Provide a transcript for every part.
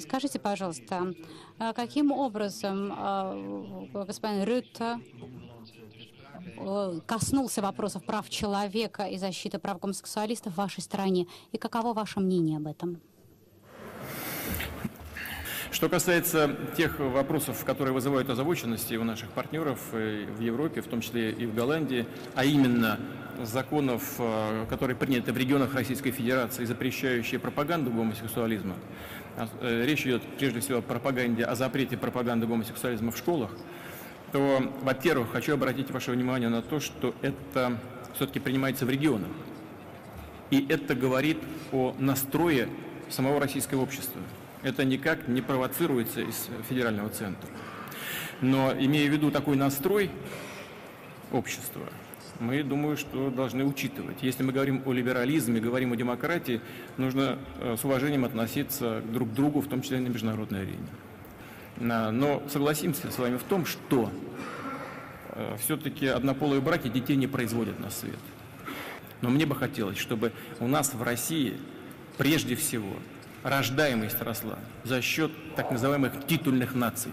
Скажите, пожалуйста, а каким образом а, господин Рютте э, коснулся вопросов прав человека и защиты прав гомосексуалистов в вашей стране? И каково ваше мнение об этом? Что касается тех вопросов, которые вызывают озабоченности у наших партнеров в Европе, в том числе и в Голландии, а именно законов, э, которые приняты в регионах Российской Федерации, запрещающие пропаганду гомосексуализма, э, речь идет прежде всего о пропаганде, о запрете пропаганды гомосексуализма в школах, то, во-первых, хочу обратить ваше внимание на то, что это все-таки принимается в регионах. И это говорит о настрое самого российского общества. Это никак не провоцируется из федерального центра. Но имея в виду такой настрой общества, мы, думаю, что должны учитывать. Если мы говорим о либерализме, говорим о демократии, нужно э, с уважением относиться друг к другу, в том числе и на международной арене. Но согласимся с вами в том, что э, все-таки однополые браки детей не производят на свет. Но мне бы хотелось, чтобы у нас в России прежде всего рождаемость росла за счет так называемых титульных наций.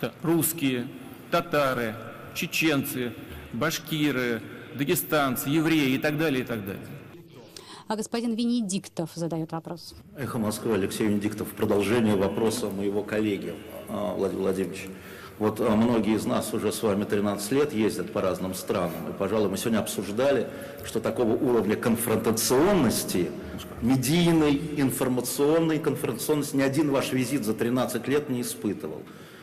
Это русские, татары, чеченцы, башкиры, дагестанцы, евреи и так далее, и так далее. А господин Венедиктов задает вопрос. Эхо Москвы, Алексей Венедиктов. В продолжение вопроса моего коллеги а, Владимира Владимировича. Вот а, многие из нас уже с вами 13 лет ездят по разным странам. И, пожалуй, мы сегодня обсуждали, что такого уровня конфронтационности, медийной, информационной конфронтационности ни один ваш визит за 13 лет не испытывал.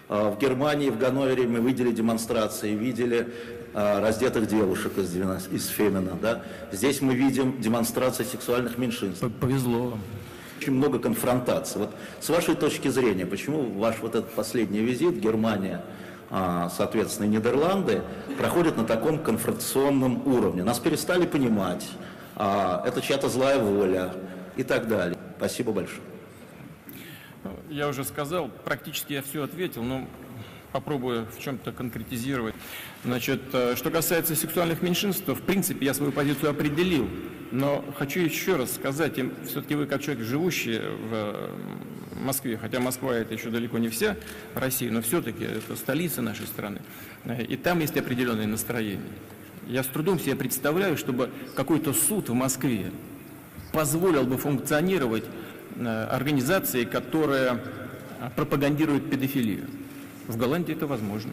А, в Германии, в Ганновере мы видели демонстрации, видели а, раздетых девушек из, из Фемина. Да? Здесь мы видим демонстрации сексуальных меньшинств. Повезло вам очень много конфронтаций. Вот с вашей точки зрения, почему ваш вот этот последний визит, Германия, а, соответственно, Нидерланды, проходит на таком конфронтационном уровне? Нас перестали понимать, это чья-то злая воля и так далее. Спасибо большое. Я уже сказал, практически я все ответил, но попробую в чем-то конкретизировать. Значит, э, что касается сексуальных меньшинств, то в принципе я свою позицию определил. Но хочу еще раз сказать, им, все-таки вы как человек, живущий в э, Москве, хотя Москва это еще далеко не вся Россия, но все-таки это столица нашей страны, э, и там есть определенные настроения. Я с трудом себе представляю, чтобы какой-то суд в Москве позволил бы функционировать организации, которая пропагандирует педофилию. В Голландии это возможно.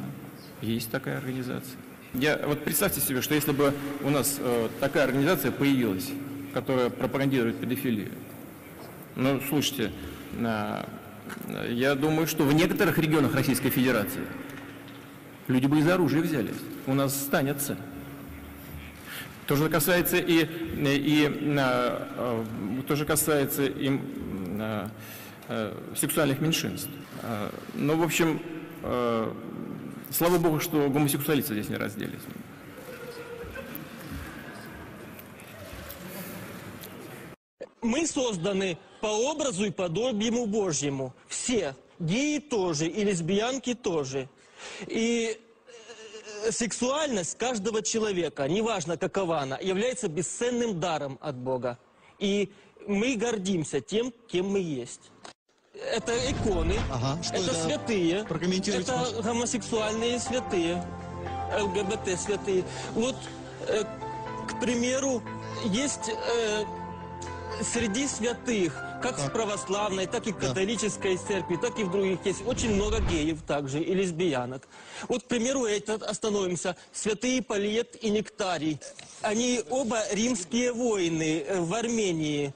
Есть такая организация. Я, вот представьте себе, что если бы у нас э, такая организация появилась, которая пропагандирует педофилию, ну, слушайте, э, я думаю, что в некоторых регионах Российской Федерации люди бы из оружия взялись. У нас станется. То же касается и, и, и э, то же касается и э, э, сексуальных меньшинств. Э, ну, в общем, Э, слава богу, что гомосексуалисты здесь не разделись. Мы созданы по образу и подобию Божьему. Все. Геи тоже, и лесбиянки тоже. И э, сексуальность каждого человека, неважно какова она, является бесценным даром от Бога. И мы гордимся тем, кем мы есть. Это иконы, ага, это, это святые, это гомосексуальные святые, ЛГБТ святые. Вот, э, к примеру, есть э, среди святых, как в православной, так и в католической церкви, так и в других есть очень много геев также и лесбиянок. Вот, к примеру, этот остановимся. Святые Полиет и Нектарий. Они оба римские воины э, в Армении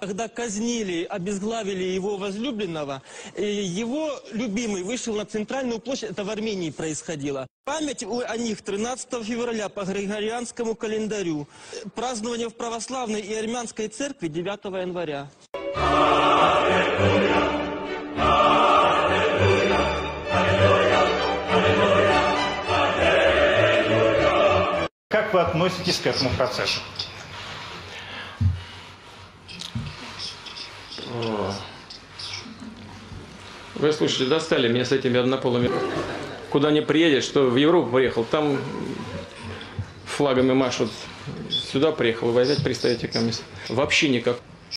когда казнили, обезглавили его возлюбленного, его любимый вышел на центральную площадь, это в Армении происходило. Память о них 13 февраля по Григорианскому календарю. Празднование в православной и армянской церкви 9 января. Как вы относитесь к этому процессу? Вы слушайте, достали меня с этими однополыми. Куда не приедешь, что в Европу приехал, там флагами машут. Сюда приехал, вы опять приставите ко. Вообще никак.